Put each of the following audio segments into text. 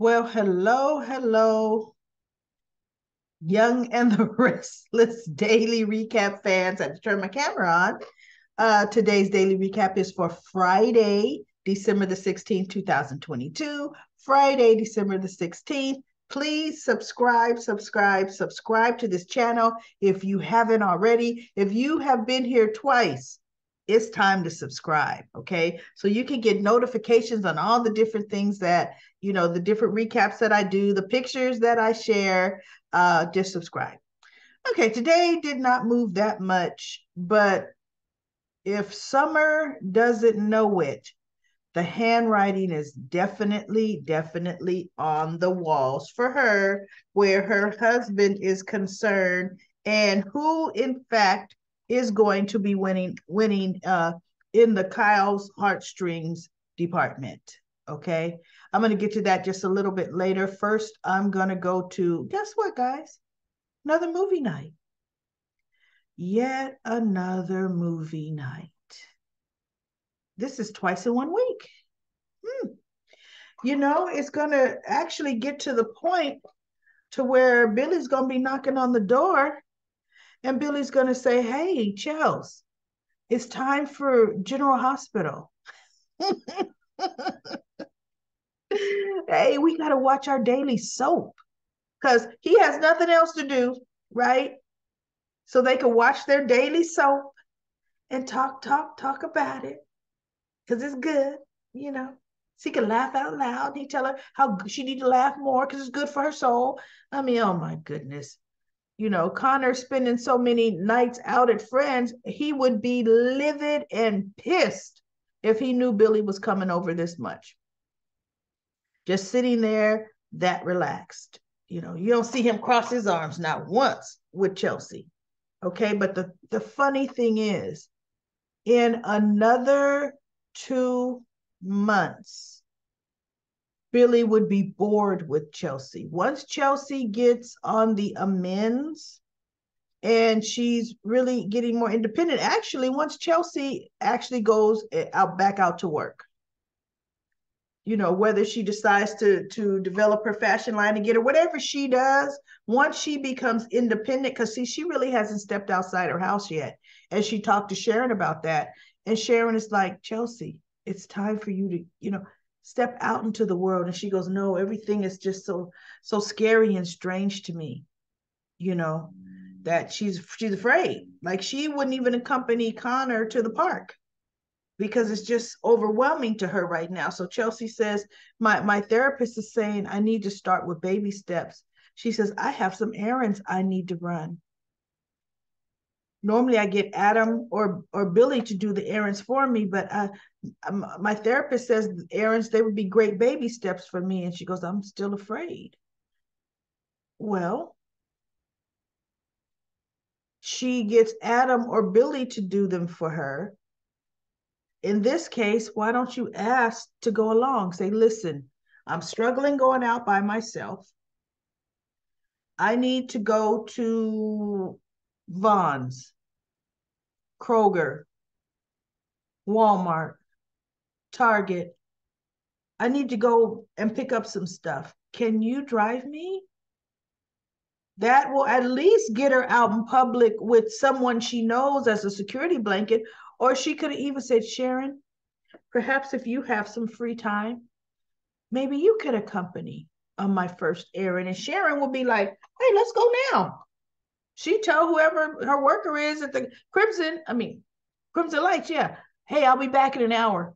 Well, hello, hello, Young and the Restless Daily Recap fans. I had to turn my camera on. Uh, today's daily recap is for Friday, December the 16th, 2022. Friday, December the 16th. Please subscribe, subscribe, subscribe to this channel if you haven't already. If you have been here twice, it's time to subscribe. Okay. So you can get notifications on all the different things that, you know, the different recaps that I do, the pictures that I share. Uh, just subscribe. Okay. Today did not move that much, but if summer doesn't know it, the handwriting is definitely, definitely on the walls for her, where her husband is concerned, and who, in fact, is going to be winning winning uh, in the Kyle's heartstrings department. Okay, I'm going to get to that just a little bit later. First, I'm going to go to guess what, guys? Another movie night. Yet another movie night. This is twice in one week. Hmm. You know, it's going to actually get to the point to where Billy's going to be knocking on the door and Billy's going to say, Hey, Chels, it's time for General Hospital. hey, we got to watch our daily soap because he has nothing else to do, right? So they can watch their daily soap and talk, talk, talk about it because it's good, you know. She can laugh out loud. He tell her how she need to laugh more because it's good for her soul. I mean, oh my goodness you know, Connor spending so many nights out at friends, he would be livid and pissed if he knew Billy was coming over this much. Just sitting there that relaxed. You know, you don't see him cross his arms not once with Chelsea. Okay, but the the funny thing is in another 2 months Billy would be bored with Chelsea. Once Chelsea gets on the amends and she's really getting more independent, actually, once Chelsea actually goes out back out to work, you know, whether she decides to to develop her fashion line again or whatever she does, once she becomes independent, because see, she really hasn't stepped outside her house yet. And she talked to Sharon about that. And Sharon is like, Chelsea, it's time for you to, you know, step out into the world. And she goes no everything is just so so scary and strange to me you know that she's she's afraid. Like she wouldn't even accompany connor to the park because it's just overwhelming to her right now. So chelsea says my my therapist is saying i need to start with baby steps. She says i have some errands i need to run normally I get Adam or or Billy to do the errands for me, but my therapist says errands they would be great baby steps for me, and she goes, I'm still afraid. Well, she gets Adam or Billy to do them for her. In this case, why don't you ask to go along? Say, listen, I'm struggling going out by myself. I need to go to Vons, Kroger, Walmart, Target. I need to go and pick up some stuff. Can you drive me? That will at least get her out in public with someone she knows as a security blanket. Or she could have even said, Sharon, perhaps if you have some free time, maybe you could accompany on my first errand. And Sharon will be like, hey, let's go now. She tell whoever her worker is at the Crimson, I mean, Crimson Lights, yeah. Hey, I'll be back in an hour.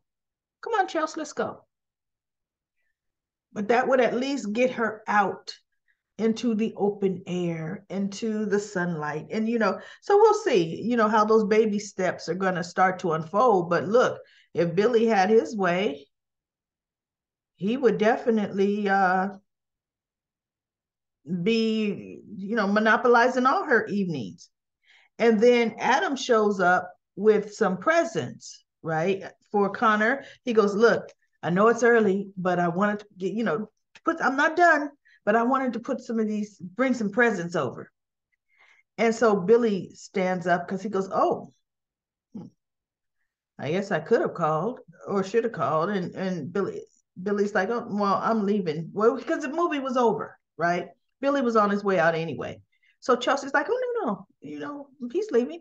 Come on, Chelsea, let's go. But that would at least get her out into the open air, into the sunlight. And, you know, so we'll see, you know, how those baby steps are going to start to unfold. But look, if Billy had his way, he would definitely uh, be, you know, monopolizing all her evenings. And then Adam shows up with some presents, right? For Connor. He goes, Look, I know it's early, but I wanted to get, you know, put, I'm not done, but I wanted to put some of these, bring some presents over. And so Billy stands up because he goes, Oh, hmm, I guess I could have called or should have called. And and Billy, Billy's like, oh, well, I'm leaving. Well, because the movie was over, right? Billy was on his way out anyway. So Chelsea's like, oh, no, no, you know, he's leaving.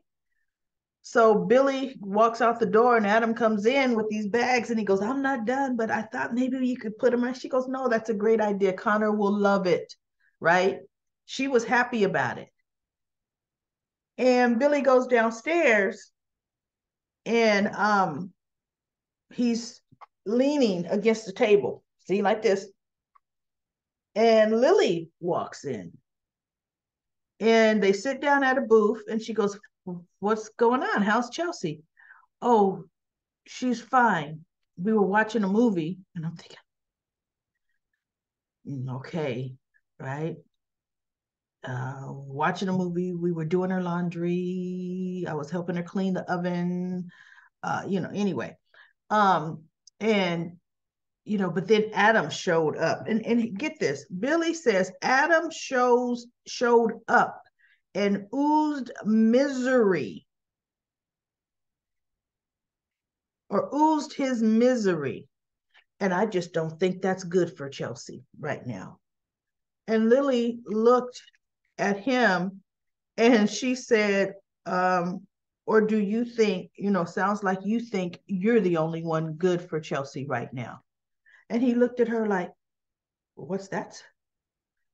So Billy walks out the door and Adam comes in with these bags and he goes, I'm not done, but I thought maybe you could put them in. She goes, No, that's a great idea. Connor will love it. Right? She was happy about it. And Billy goes downstairs and um he's leaning against the table. See, like this. And Lily walks in. And they sit down at a booth and she goes, what's going on? How's Chelsea? Oh, she's fine. We were watching a movie, and I'm thinking, mm, okay, right? Uh, watching a movie, we were doing her laundry. I was helping her clean the oven. Uh, you know, anyway. Um, and you know, but then Adam showed up. And and get this, Billy says Adam shows showed up and oozed misery or oozed his misery. And I just don't think that's good for Chelsea right now. And Lily looked at him and she said, um, or do you think, you know, sounds like you think you're the only one good for Chelsea right now? And he looked at her like, what's that?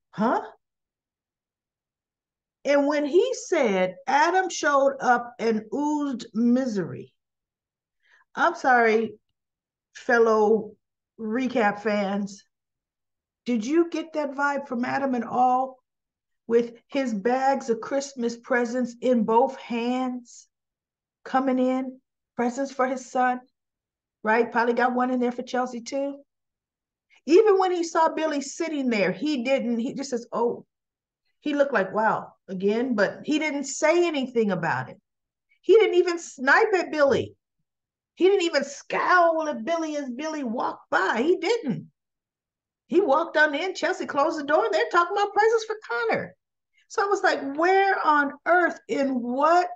Huh? And when he said Adam showed up and oozed misery, I'm sorry, fellow recap fans, did you get that vibe from Adam at all? With his bags of Christmas presents in both hands coming in, presents for his son, right? Probably got one in there for Chelsea too. Even when he saw Billy sitting there, he didn't, he just says, Oh, he looked like, wow, again, but he didn't say anything about it. He didn't even snipe at Billy. He didn't even scowl at Billy as Billy walked by. He didn't. He walked on in, Chelsea closed the door, and they're talking about presents for Connor. So I was like, where on earth, in what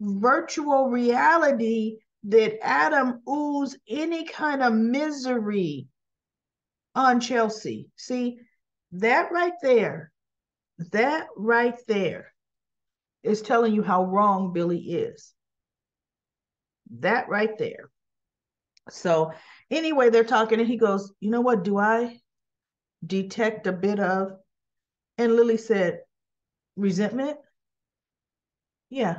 virtual reality did Adam ooze any kind of misery on Chelsea? See, that right there that right there is telling you how wrong Billy is. That right there. So, anyway, they're talking, and he goes, You know what? Do I detect a bit of? And Lily said, Resentment? Yeah,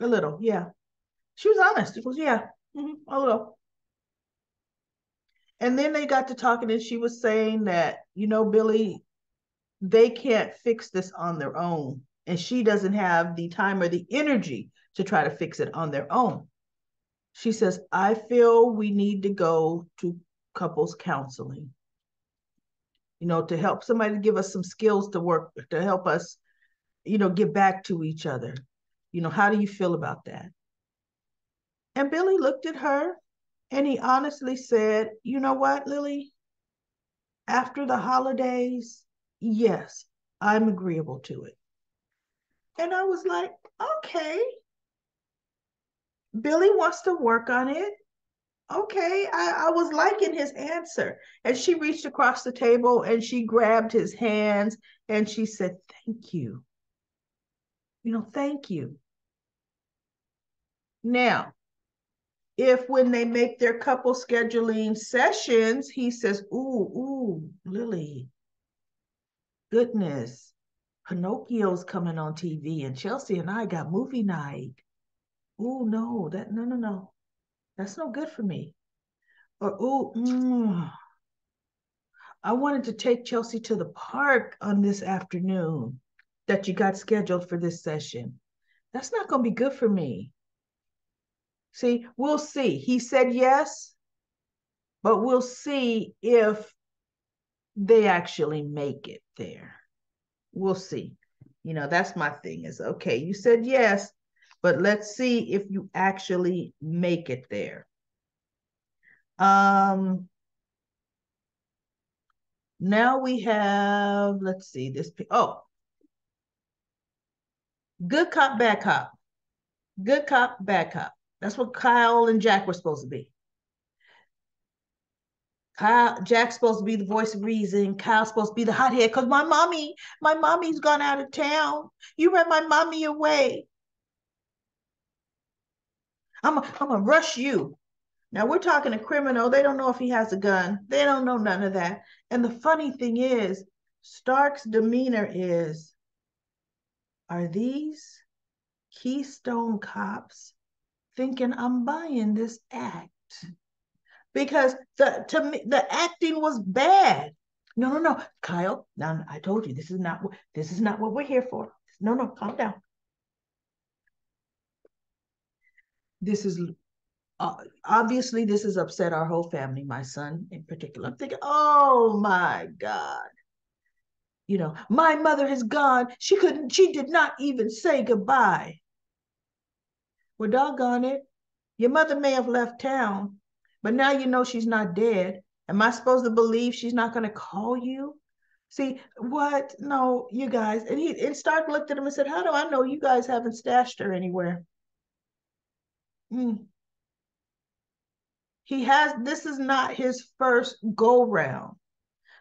a little. Yeah. She was honest. She goes, Yeah, mm-hmm, a little. And then they got to talking, and she was saying that, you know, Billy, they can't fix this on their own. And she doesn't have the time or the energy to try to fix it on their own. She says, I feel we need to go to couples counseling, you know, to help somebody give us some skills to work, to help us, you know, get back to each other. You know, how do you feel about that? And Billy looked at her and he honestly said, You know what, Lily? After the holidays, yes, I'm agreeable to it. And I was like, okay. Billy wants to work on it. Okay, I, I was liking his answer. And she reached across the table and she grabbed his hands and she said, Thank you. You know, thank you. Now, if when they make their couple scheduling sessions, he says, Ooh, ooh, Lily, goodness, Pinocchio's coming on TV and Chelsea and I got movie night. Oh no, that no no no. That's no good for me. Or oh, mm, I wanted to take Chelsea to the park on this afternoon that you got scheduled for this session. That's not going to be good for me. See, we'll see. He said yes, but we'll see if they actually make it there. We'll see. You know, that's my thing is okay, you said yes, but let's see if you actually make it there. Um now we have, let's see, this, oh, good cop, bad cop. Good cop, bad cop. That's what Kyle and Jack were supposed to be. Kyle, Jack's supposed to be the voice of reason. Kyle's supposed to be the hothead because my mommy, my mommy's gone out of town. You ran my mommy away. I'm I'm gonna rush you. Now we're talking a criminal. They don't know if he has a gun. They don't know none of that. And the funny thing is, Stark's demeanor is, are these Keystone cops thinking I'm buying this act? because the to me the acting was bad. No, no, no, Kyle. Now I told you this is not this is not what we're here for. No, no, calm down. This is uh, obviously this has upset our whole family, my son in particular. I'm thinking, oh my God. You know, my mother has gone. She couldn't, she did not even say goodbye. Well, doggone it. Your mother may have left town, but now you know she's not dead. Am I supposed to believe she's not going to call you? See what? No, you guys. And he and Stark looked at him and said, "How do I know you guys haven't stashed her anywhere?" Hmm. He has. This is not his first go round.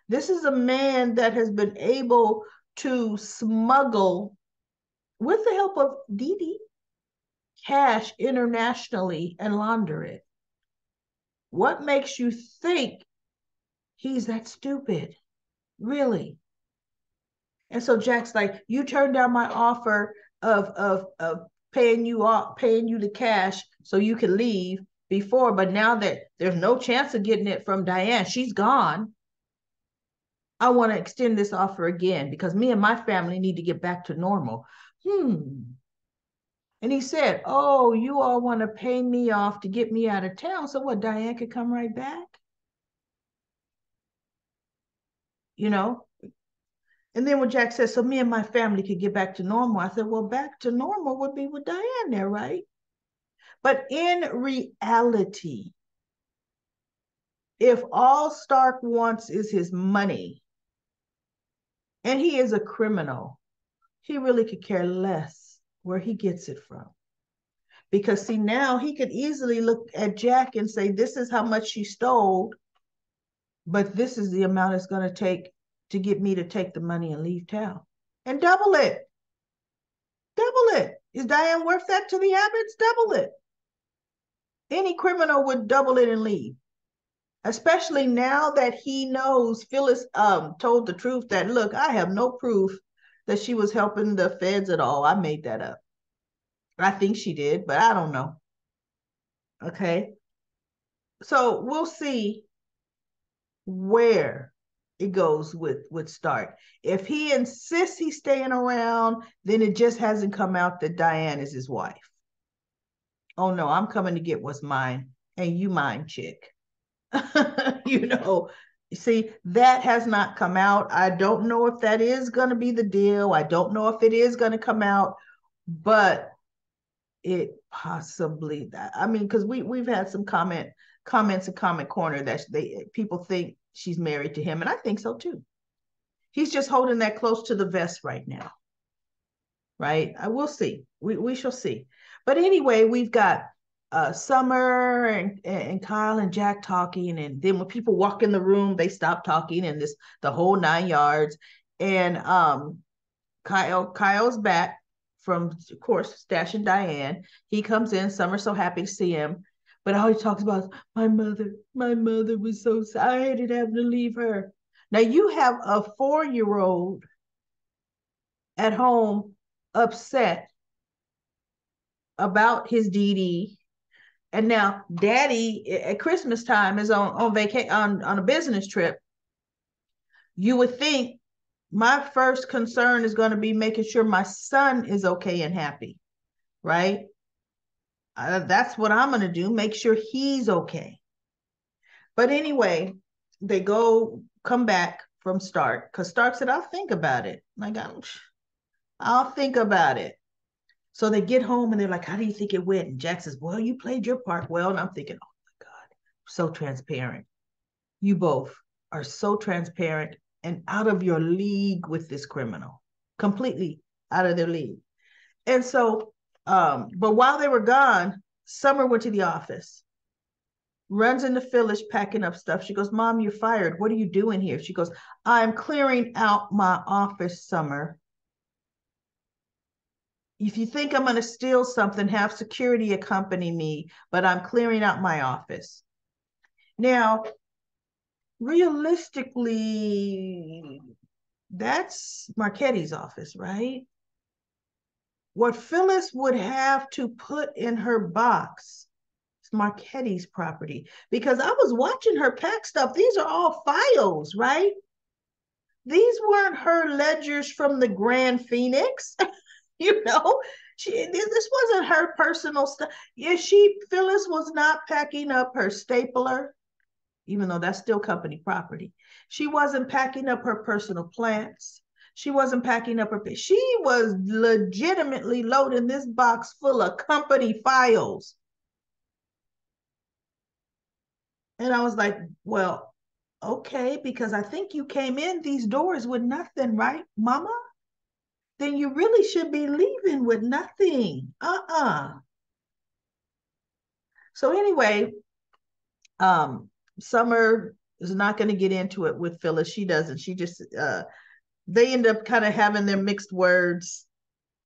This is a man that has been able to smuggle, with the help of Dee Dee, cash internationally and launder it. What makes you think he's that stupid? Really? And so Jack's like, you turned down my offer of of of paying you off, paying you the cash so you could leave before, but now that there's no chance of getting it from Diane, she's gone. I want to extend this offer again because me and my family need to get back to normal. Hmm. And he said, Oh, you all want to pay me off to get me out of town. So what, Diane could come right back? You know? And then when Jack said, So me and my family could get back to normal, I said, Well, back to normal would be with Diane there, right? But in reality, if all Stark wants is his money, and he is a criminal, he really could care less where he gets it from. Because see, now he could easily look at Jack and say, This is how much she stole, but this is the amount it's going to take to get me to take the money and leave town and double it. Double it. Is Diane worth that to the Abbotts? Double it. Any criminal would double it and leave. Especially now that he knows Phyllis um, told the truth that, look, I have no proof that she was helping the feds at all. I made that up. I think she did, but I don't know. Okay. So we'll see where it goes with with Stark. If he insists he's staying around, then it just hasn't come out that Diane is his wife. Oh no, I'm coming to get what's mine, and you mine, chick. you know, see, that has not come out. I don't know if that is going to be the deal. I don't know if it is going to come out, but it possibly that. I mean, because we we've had some comment comments in comment corner that they people think she's married to him, and I think so too. He's just holding that close to the vest right now. Right? I will see. We we shall see. But anyway, we've got uh, Summer and, and Kyle and Jack talking, and then when people walk in the room, they stop talking, and this the whole nine yards. And um, Kyle Kyle's back from, of course, Stash and Diane. He comes in. Summer's so happy to see him, but all he talks about is my mother. My mother was so sad. I having to leave her. Now you have a four year old at home upset about his DD and now daddy at Christmas time is on on vacation on, on a business trip. You would think my first concern is going to be making sure my son is okay and happy, right? Uh, that's what I'm going to do, make sure he's okay. But anyway, they go come back from Stark because Stark said, I'll think about it. Like, I'm, I'll think about it. So they get home and they're like, How do you think it went? And Jack says, Well, you played your part well. And I'm thinking, Oh my God, so transparent. You both are so transparent and out of your league with this criminal, completely out of their league. And so, um, but while they were gone, Summer went to the office. runs into Phyllis packing up stuff. She goes, Mom, you're fired. What are you doing here? She goes, I'm clearing out my office, Summer. If you think I'm going to steal something, have security accompany me, but I'm clearing out my office. Now, realistically, that's Marchetti's office, right? What Phyllis would have to put in her box Marchetti's property because I was watching her pack stuff. These are all files, right? These weren't her ledgers from the Grand Phoenix, you know. She this wasn't her personal stuff. Yeah, she Phyllis was not packing up her stapler, even though that's still company property. She wasn't packing up her personal plants. She wasn't packing up her. She was legitimately loading this box full of company files And I was like, well, okay, because I think you came in these doors with nothing, right, mama? Then you really should be leaving with nothing. Uh-uh. So anyway, um, Summer is not going to get into it with Phyllis. She doesn't. She just uh they end up kind of having their mixed words.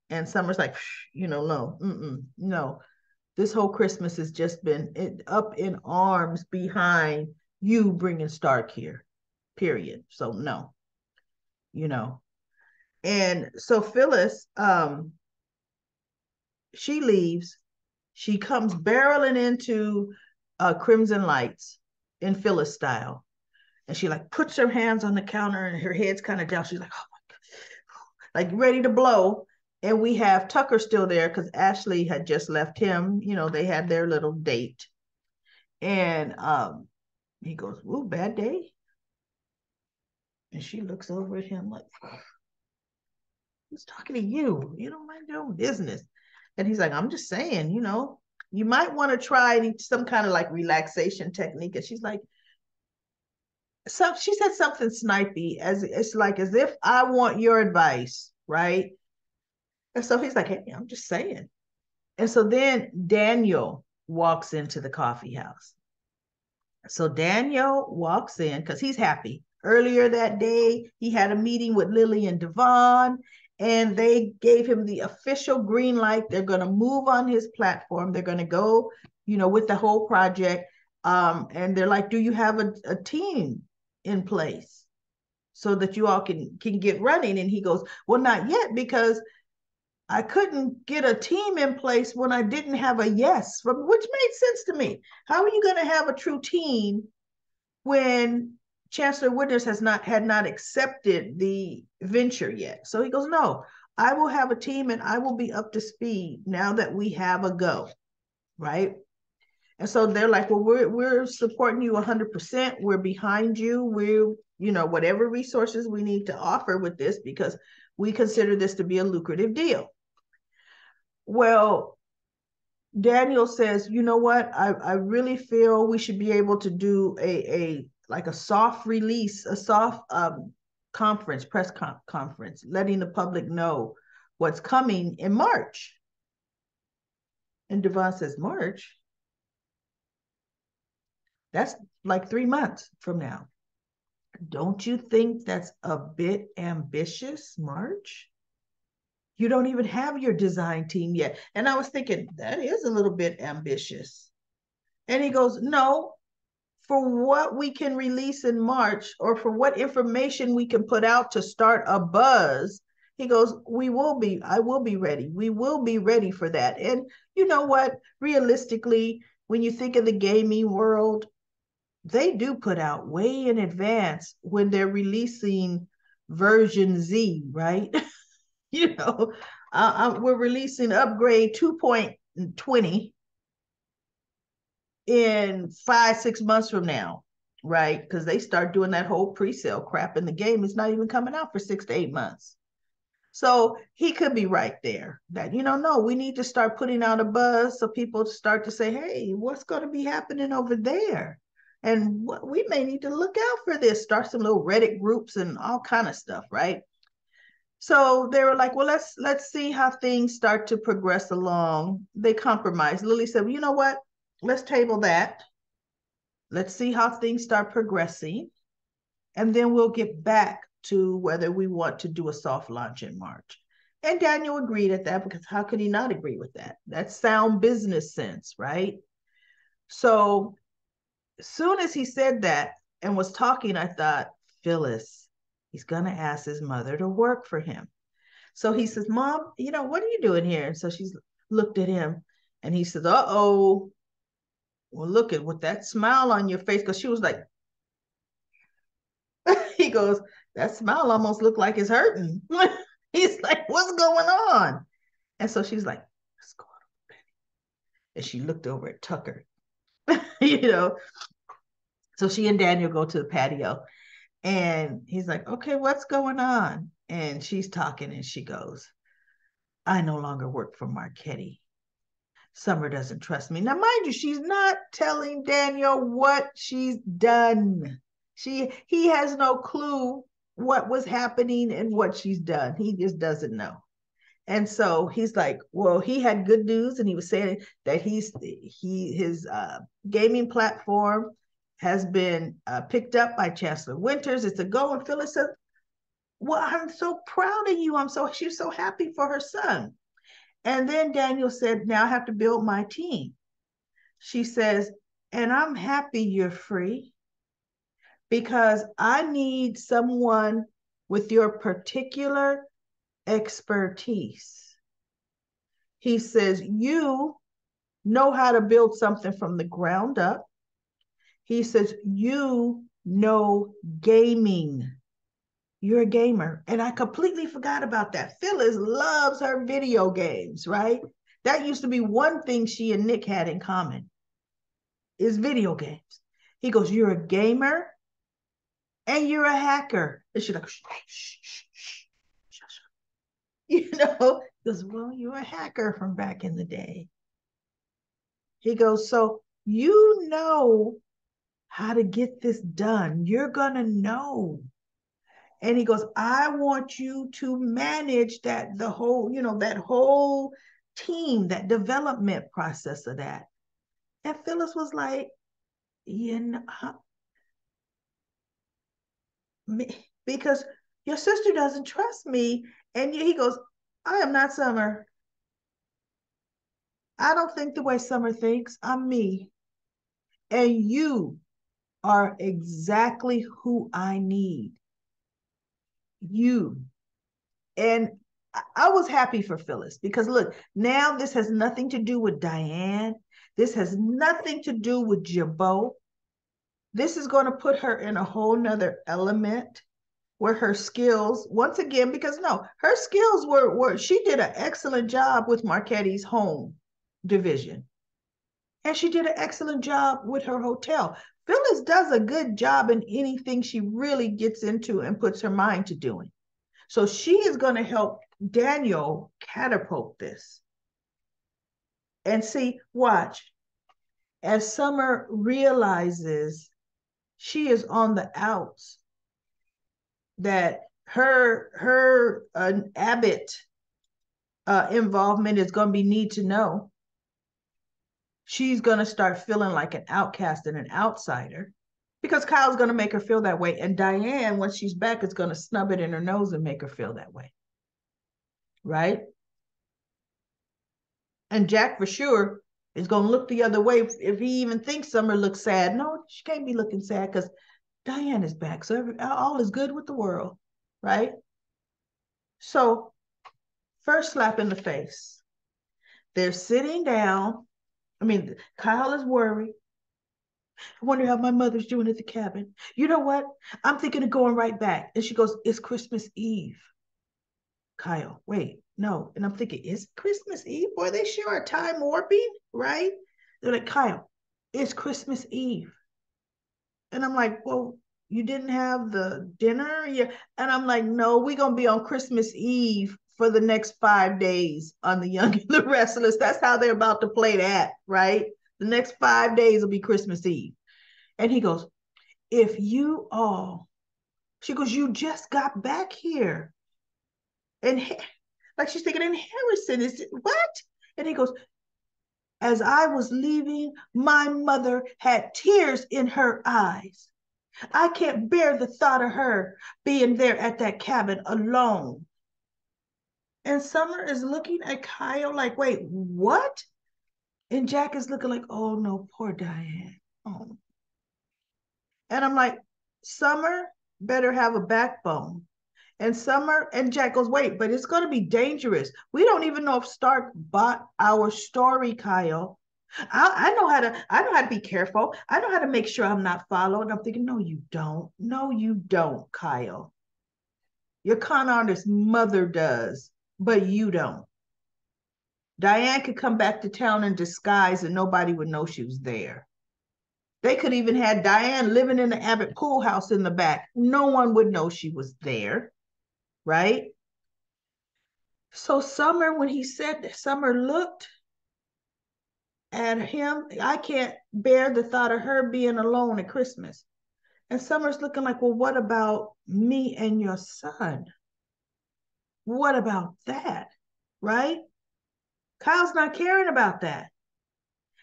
And Summer's like, you know, no, no this whole Christmas has just been up in arms behind you bringing Stark here, period. So no, you know. And so Phyllis, um, she leaves. She comes barreling into uh, Crimson Lights in Phyllis style. And she like puts her hands on the counter and her head's kind of down. She's like, oh my God, like ready to blow and we have Tucker still there because Ashley had just left him. You know, they had their little date. And um, he goes, Ooh, bad day. And she looks over at him like, Who's talking to you? You don't mind your own business. And he's like, I'm just saying, you know, you might want to try some kind of like relaxation technique. And she's like, so she said something snipey as it's like as if I want your advice, right? And so he's like, hey, I'm just saying. And so then Daniel walks into the coffee house. So Daniel walks in because he's happy. Earlier that day, he had a meeting with Lily and Devon, and they gave him the official green light. They're going to move on his platform. They're going to go, you know, with the whole project. Um, and they're like, "Do you have a, a team in place so that you all can can get running?" And he goes, "Well, not yet because I couldn't get a team in place when I didn't have a yes from which made sense to me. How are you going to have a true team when Chancellor Winters has not had not accepted the venture yet? So he goes, No, I will have a team and I will be up to speed now that we have a go. Right. And so they're like, well, we're we're supporting you 100%. We're behind you. We're, you know, whatever resources we need to offer with this because we consider this to be a lucrative deal. Well, Daniel says, you know what? I, I really feel we should be able to do a, a like a soft release, a soft um, conference, press conference, letting the public know what's coming in March. And Devon says, March? That's like three months from now. Don't you think that's a bit ambitious, March? You don't even have your design team yet. And I was thinking, that is a little bit ambitious. And he goes, No, for what we can release in March or for what information we can put out to start a buzz, he goes, We will be, I will be ready. We will be ready for that. And you know what? Realistically, when you think of the gaming world, they do put out way in advance when they're releasing version Z, right? you know, uh, uh, we're releasing upgrade 2.20 in five, six months from now, right? Because they start doing that whole pre-sale crap and the game is not even coming out for six to eight months. So he could be right there that, you know, no, we need to start putting out a buzz so people start to say, hey, what's going to be happening over there? And what, we may need to look out for this, start some little Reddit groups and all kind of stuff, right? So they were like, well, let's let's see how things start to progress along. They compromised. Lily said, well, you know what? Let's table that. let's see how things start progressing. And then we'll get back to whether we want to do a soft launch in March. And Daniel agreed at that because how could he not agree with that? That's sound business sense, right? So soon as he said that and was talking, I thought, Phyllis, he's going to ask his mother to work for him. So he says, Mom, you know, what are you doing here? And so she's looked at him and he says, Uh oh. Well, look at with that smile on your face, because she was like, he goes, That smile almost looked like it's hurting. He's like, What's going on? And so she's like, Let's go on. And she looked over at Tucker, you know. So she and Daniel go to the patio and he's like, Okay, what's going on? And she's talking and she goes, I no longer work for Marchetti. Summer doesn't trust me. Now, mind you, she's not telling Daniel what she's done. She he has no clue what was happening and what she's done. He just doesn't know. And so he's like, well, he had good news, and he was saying that he's he his uh, gaming platform has been uh, picked up by Chancellor Winters. It's a go. And Phyllis said, well, I'm so proud of you. I'm so she's so happy for her son. And then Daniel said, Now I have to build my team. She says, And I'm happy you're free because I need someone with your particular expertise. He says, You know how to build something from the ground up. He says, You know gaming. You're a gamer. And I completely forgot about that. Phyllis loves her video games, right? That used to be one thing she and Nick had in common is video games. He goes, You're a gamer and you're a hacker. And she's like, shh, shh, shh, shh, shh. You know, goes, Well, you're a hacker from back in the day. He goes, So you know how to get this done. You're going to know and he goes i want you to manage that the whole you know that whole team that development process of that. And phyllis was like you know because your sister doesn't trust me. And he goes i am not summer. I don't think the way summer thinks. I'm me. And you are exactly who i need you. And I was happy for Phyllis because look, now this has nothing to do with Diane. This has nothing to do with Jabot. This is going to put her in a whole nother element where her skills, once again, because no, her skills were, were she did an excellent job with Marchetti's home division. And she did an excellent job with her hotel. Phyllis does a good job in anything she really gets into and puts her mind to doing. So she is going to help Daniel catapult this. And see, watch, as Summer realizes she is on the outs, that her her uh, Abbott uh, involvement is going to be need to know she's going to start feeling like an outcast and an outsider because Kyle's going to make her feel that way. And Diane, once she's back, is going to snub it in her nose and make her feel that way. Right? And Jack, for sure, is going to look the other way if, he even thinks Summer looks sad. No, she can't be looking sad because Diane is back. So every, all is good with the world. Right? So, first slap in the face. They're sitting down I mean, Kyle is worried. I wonder how my mother's doing at the cabin. You know what? I'm thinking of going right back. And she goes, It's Christmas Eve. Kyle, wait, no. And I'm thinking, Is Christmas Eve? Boy, they sure are time warping, right? They're like, Kyle, it's Christmas Eve. And I'm like, Well, you didn't have the dinner? Yeah. And I'm like, No, we're going to be on Christmas Eve for the next five days on the Young and the Restless. That's how they're about to play that, right? The next five days will be Christmas Eve. And he goes, If you all, she goes, You just got back here. And like she's thinking, and Harrison is it what? And he goes, As I was leaving, my mother had tears in her eyes. I can't bear the thought of her being there at that cabin alone. And Summer is looking at Kyle like, wait, what? And Jack is looking like, oh no, poor Diane. Oh. And I'm like, Summer better have a backbone. And Summer and Jack goes, wait, but it's going to be dangerous. We don't even know if Stark bought our story, Kyle. I, I, know how to I know how to be careful. I know how to make sure I'm not followed. I'm thinking, no, you don't. No, you don't, Kyle. Your con artist mother does, but you don't. Diane could come back to town in disguise and nobody would know she was there. They could even have Diane living in the Abbott pool house in the back. No one would know she was there, right? So Summer, when he said that, Summer looked at him, I can't bear the thought of her being alone at Christmas. And Summer's looking like, well, what about me and your son? What about that? Right? Kyle's not caring about that.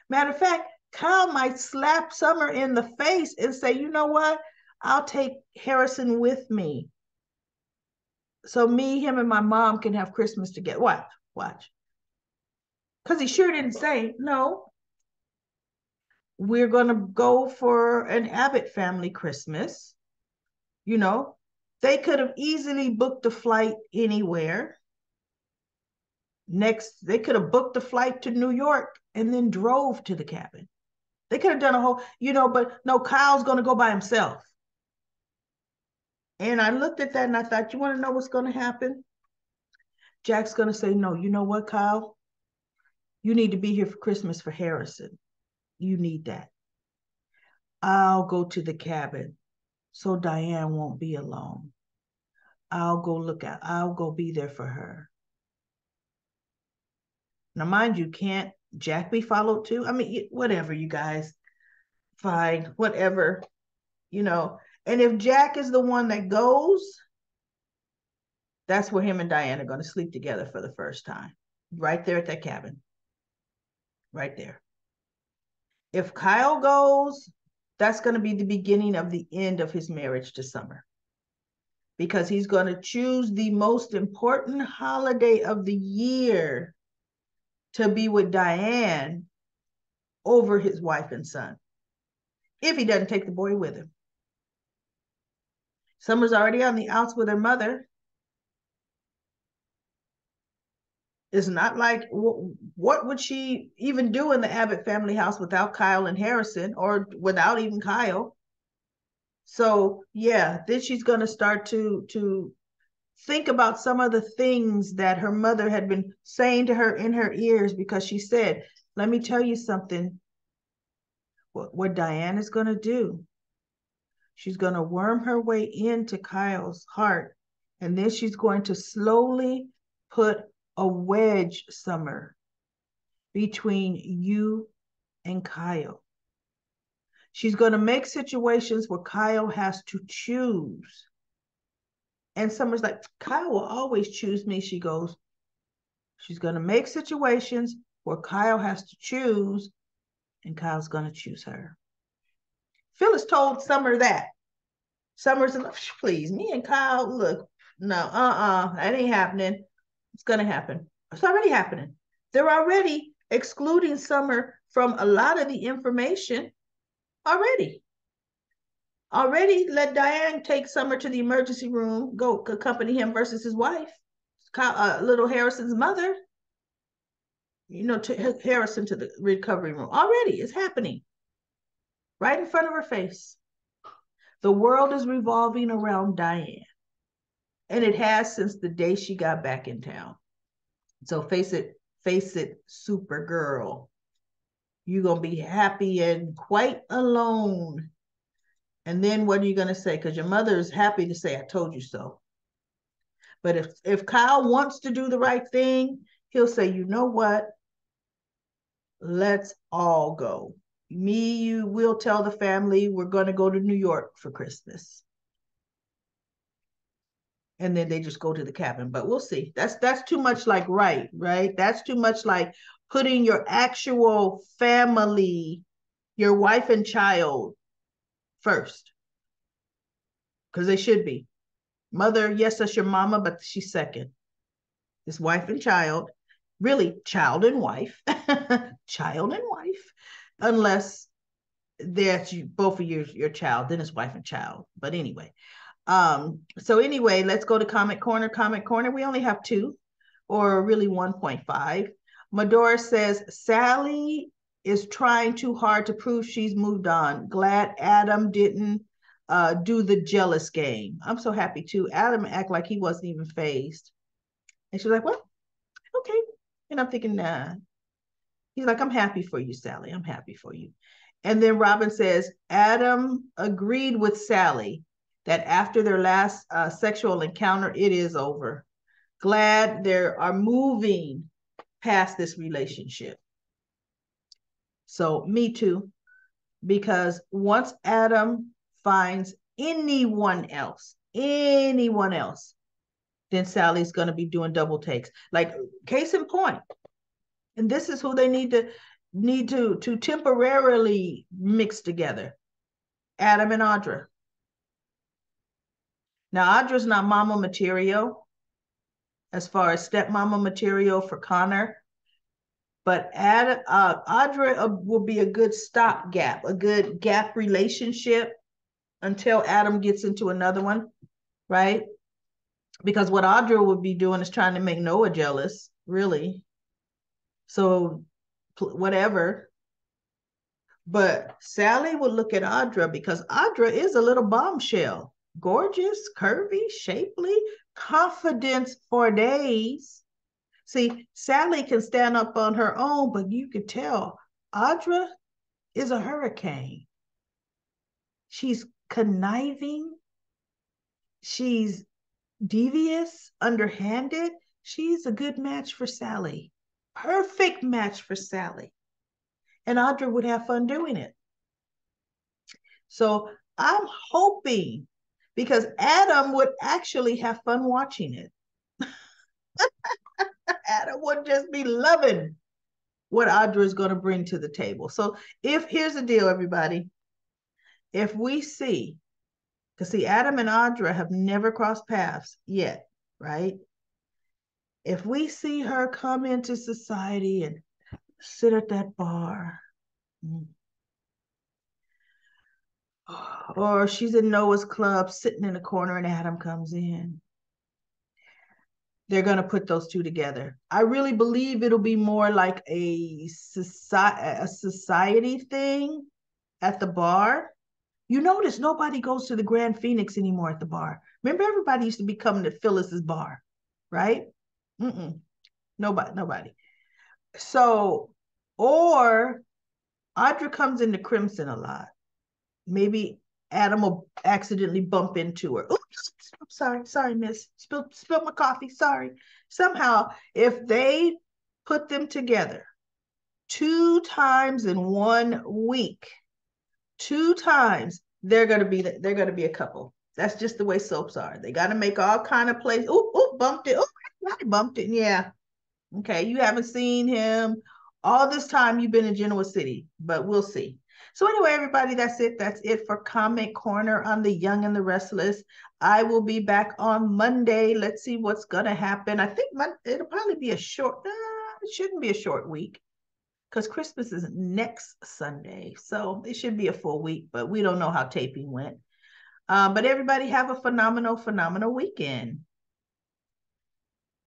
Matter of fact, Kyle might slap Summer in the face and say, you know what? I'll take Harrison with me. So me, him, and my mom can have Christmas together. Watch, watch. Because he sure didn't say, no, we're going to go for an Abbott family Christmas. You know, they could have easily booked a flight anywhere. Next, they could have booked a flight to New York and then drove to the cabin. They could have done a whole, you know, but no, Kyle's going to go by himself. And I looked at that and I thought, you want to know what's going to happen? Jack's going to say, no, you know what, Kyle? You need to be here for Christmas for Harrison. You need that. I'll go to the cabin so Diane won't be alone. I'll go look at, I'll go be there for her. Now, mind you, can't Jack be followed too? I mean, whatever, you guys. Fine, whatever, you know. And if Jack is the one that goes, that's where him and Diane are going to sleep together for the first time, right there at that cabin right there. If Kyle goes, that's going to be the beginning of the end of his marriage to Summer because he's going to choose the most important holiday of the year to be with Diane over his wife and son if he doesn't take the boy with him. Summer's already on the outs with her mother. It's not like what would she even do in the Abbott family house without Kyle and Harrison or without even Kyle? So yeah, then she's going to start to to think about some of the things that her mother had been saying to her in her ears because she said, "Let me tell you something. What, what Diane is going to do? She's going to worm her way into Kyle's heart, and then she's going to slowly put a wedge summer between you and Kyle. She's going to make situations where Kyle has to choose. And Summer's like, Kyle will always choose me. She goes, she's going to make situations where Kyle has to choose, and Kyle's going to choose her. Phyllis told Summer that. Summer's like, please, me and Kyle, look, no, uh-uh, that ain't happening. It's going to happen. It's already happening. They're already excluding Summer from a lot of the information already. Already let Diane take Summer to the emergency room, go accompany him versus his wife, uh, little Harrison's mother. You know, to Harrison to the recovery room. Already, it's happening right in front of her face. The world is revolving around Diane. And it has since the day she got back in town. So face it, face it, Supergirl. You're gonna be happy and quite alone. And then what are you gonna say? Because your mother is happy to say, I told you so. But if if Kyle wants to do the right thing, he'll say, you know what? Let's all go. Me, you will tell the family we're gonna go to New York for Christmas and then they just go to the cabin. But we'll see. That's that's too much like right, right? That's too much like putting your actual family, your wife and child first. Because they should be. Mother, yes, that's your mama, but she's second. It's wife and child, really child and wife, child and wife, unless that's you both of your your child, then it's wife and child. But anyway, um, so anyway, let's go to comment corner. Comment corner. We only have two, or really 1.5. Medora says Sally is trying too hard to prove she's moved on. Glad Adam didn't uh, do the jealous game. I'm so happy too. Adam act like he wasn't even phased. And she's like, well, okay. And I'm thinking, nah. He's like, I'm happy for you, Sally. I'm happy for you. And then Robin says, Adam agreed with Sally that after their last uh, sexual encounter, it is over. Glad they are moving past this relationship. So, me too, because once Adam finds anyone else, anyone else, then Sally's going to be doing double takes. Like, case in point, and this is who they need to need to to temporarily mix together adam and audra now audra's not mama material as far as stepmama material for connor but Ad, uh, audra uh, will be a good stopgap a good gap relationship until adam gets into another one right because what audra would be doing is trying to make noah jealous really so whatever. But Sally would look at Audra because Audra is a little bombshell. Gorgeous, curvy, shapely, confidence for days. See, Sally can stand up on her own, but you could tell Audra is a hurricane. She's conniving. She's devious, underhanded. She's a good match for Sally perfect match for Sally. And Audra would have fun doing it. So I'm hoping because Adam would actually have fun watching it. Adam would just be loving what Audra is going to bring to the table. So if here's the deal, everybody. If we see, because see, Adam and Audra have never crossed paths yet, right? if we see her come into society and sit at that bar, mm, or she's in Noah's club sitting in a corner and Adam comes in, they're going to put those two together. I really believe it'll be more like a society, a society thing at the bar. You notice nobody goes to the Grand Phoenix anymore at the bar. Remember, everybody used to be coming to Phyllis's bar, right? Mm-mm. Nobody, nobody. So, or Audra comes into Crimson a lot. Maybe Adam will accidentally bump into her. Oops, I'm sorry, sorry, miss. Spilled spilled my coffee. Sorry. Somehow, if they put them together two times in one week, two times, they're gonna be they're gonna be a couple. That's just the way soaps are. They got to make all kind of plays. Oh, oh, bumped it. Oh, I bumped it. Yeah. Okay. You haven't seen him all this time you've been in Genoa City, but we'll see. So anyway, everybody, that's it. That's it for Comment Corner on The Young and the Restless. I will be back on Monday. Let's see what's going to happen. I think it'll probably be a short, uh, it shouldn't be a short week because Christmas is next Sunday. So it should be a full week, but we don't know how taping went. Um, but everybody have a phenomenal, phenomenal weekend.